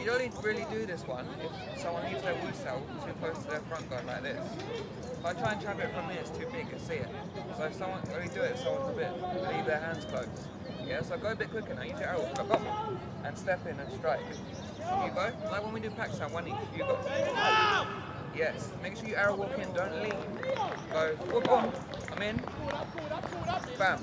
You don't really do this one if someone leaves their wu sau too close to their front gun like this. If I try and trap it from here, it's too big, to see it. So if someone, when do it, someone's a bit, leave their hands close. Yeah, so go a bit quicker now, use your arrow, go, go, and step in and strike. You go, like when we do pak sau, one each, you go. Yes, make sure you arrow walk in, don't lean. Go, whoop on, I'm in. Bam.